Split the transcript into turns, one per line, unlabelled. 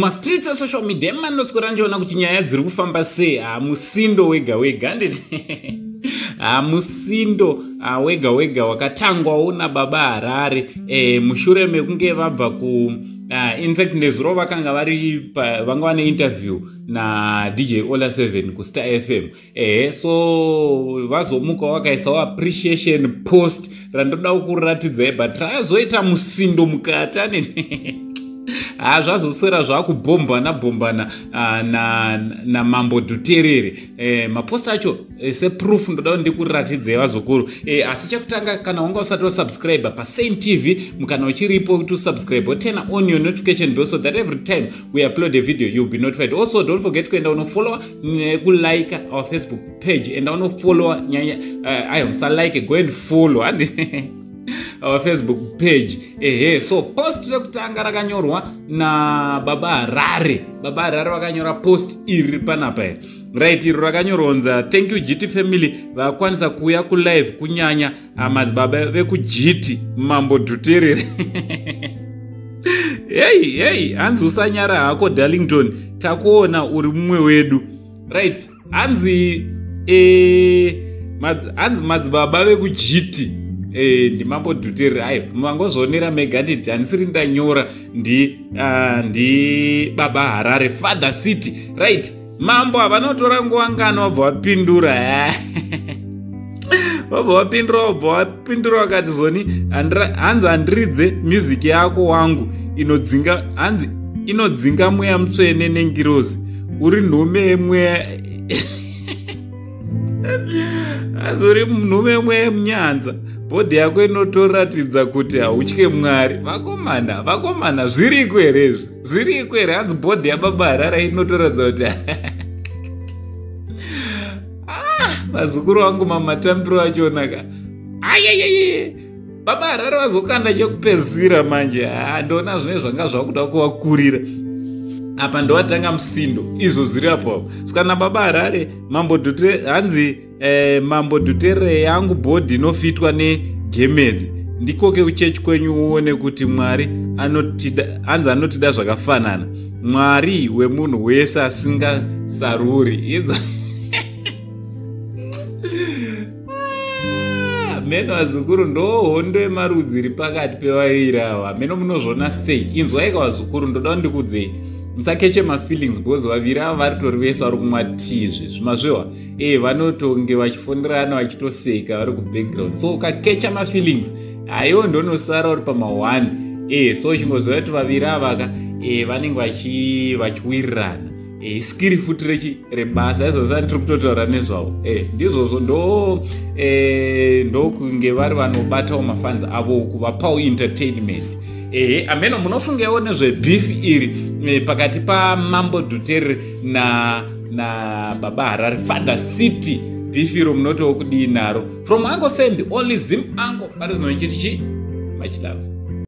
mastreets esocial media emandosikora ndichiona kuti nyaya dziri kufamba sei? Hamusindo wega wega. Nditi hamusindo wega wega wakatangwawo nababa harare. E, mushure mekunge vabva ku uh, infact nezuro vakanga vari vanga vane interview nadj ola 7 kustar fm ehe so vazomukawo vakaisawo appreciation post randoda kuratidzai but razoita musindo mukati anini ha zvazoswera zvaakubhombana bhombana namambo dhuterere e, maposta acho e, seproof ndoda kuti ndikuratidzai vazukuru. E, asi chekutanga kana wanga usati wasubscribe pasain tv mukana uchiripo kuti usubscribe tena on your notification bell so that every time we upload a video you'll be notified. Also don't forget kuenda unofollowa nekulike our facebook page enda unofollowa nyanya uh, ayo musalike go and follow handi our facebook page. Ehe so post rekutanga rakanyorwa nababa harare. Baba harare vakanyora post iri panapa here right iro rakanyorwa kunza thank you gt family. Vakwanisa kuuya kulive kunyanya madzibaba vekugt mambo dhuterere hei hei hanzi usanyara hako darlington? Takuona uri mumwe wedu. Right hanzi e, hanzi madzibaba vekugiti e, ndimambodhuteri ai mangozvionera mega nditi handisiri ndanyora. Ndi uh, ndi baba harare father city. Right mambo havanotora nguva ngano wabva wapindura wabva wapindura wabva wapindura wakati zoni hanzi handiridze music yako wangu inodzinga hanzi inodzinga mweya mutsvene nengirozi. Uri nhume yemweya hanzi uri nhume yemweya yemunyanza bhodhi yako inotoratidza kuti hautye mwari. Vakomana vakomana zviriko here izvi? Zviriko here hanzi bhodhi yababa harara inotoratidza kuti vazukuru vangu mamatambiro achonaka ayayay baba harare vazokanda chekupedzisira manje. Handiona zvine zvanga zvakuda kuvakurira apa ndowatanga musindo izvo zviri apo sikana baba harare mambo dhute hanzi eh, mambo dhutere yangu bhodhi inofitwa negemedzi. Ndikoke kuchechi kwenyu uone kuti mwari anotida hanzi anotida zvakafanana. Mwari wemunhu wese asingasaruri. Idzo meno vazukuru ndo hondo yemarudzi iri pakati pevairi ava meno munozviona sei? Inzwaika vazukuru ndoda kundikudzei musakeche mafeelings because vaviri ava varitori vese vari kumwa tizvi zvimazviwa. E vanotonge vachifonderana vachitoseka vari kubackground. So ukakecha mafeelings haiwo ndonosara uri pama1 e so chingoziva kuti vaviri avaka e vanenge vachiwirirana. E skiri futi rechi rebasa. Izvozvo ndiri kutotaura nezvavo. E ndizvozvo ndo e, ndokunge vari vanobatawo mafanzi avo kuvapawo entertainment ehe ameno munofungewo nezvebeef iri e, pakati pamambo dhutere na nababa harare father city. Beef iro munotiwo kudii naro? From ango send only zim ango barizinoichiti chi much love